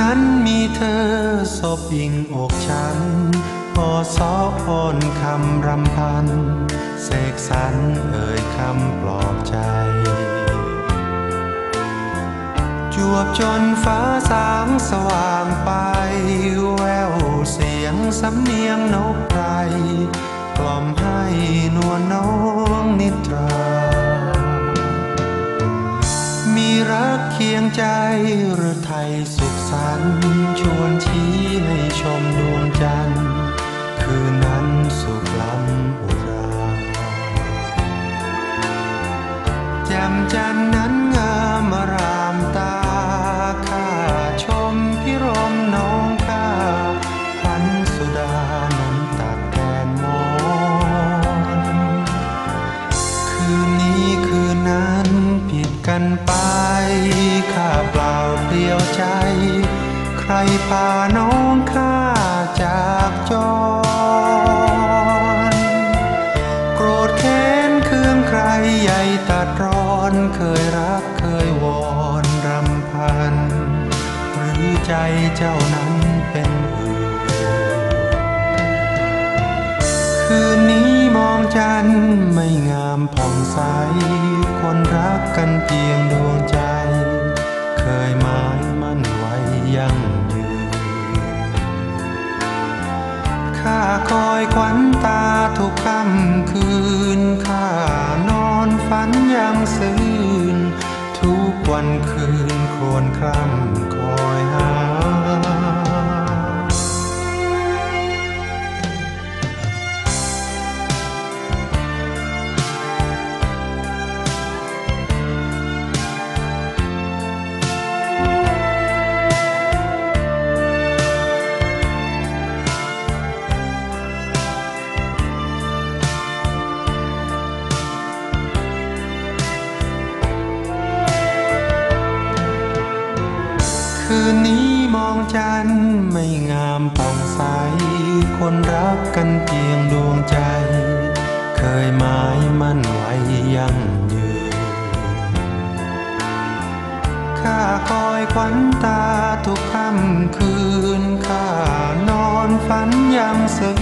นั้นมีเธอศบยิงอกฉันพอซออ่อนคำรำพันเสกสรรเอ่ยคำปลอบใจ จวบจนฟ้าสางสว่างไป แววเสียงสำเนียงนกไพรก คียงใจหรือไทยสุขสันต์ชวนชี้ให้ชมดวงจันทร์คืนนั้นสุขล้ำอุราแจ่มจันทร์นั้นงามรามตาข้าชมพิรมน้องข้าพันสุดานั้นตักแทนมอนคืนนี้คืนนั้นผิดกันไป ใจ ใครพาน้องข้าจากจอรโกรธแค้นเคืองใครใหญ่ตัดร้อนเคยรักเคยวอนรำพัน หรือใจเจ้านั้นเป็นอื่นคืนนี้มองจันทร์ไม่งามผ่องใส คนรักกันเพียงดวงใจ เคยหมาย อยขวัญตาทุกค่ำคืนข้านอนฝันยังซื่นทุกวันคืนครวญคร่ำ คืนนี้มองจันทร์ไม่งามผ่องใส คนรักกันเพียงดวงใจ เคยหมายมั่นไว้ยั่งยืน ข้าคอยขวัญตาทุกค่ำคืน ข้านอนฝันยังซื่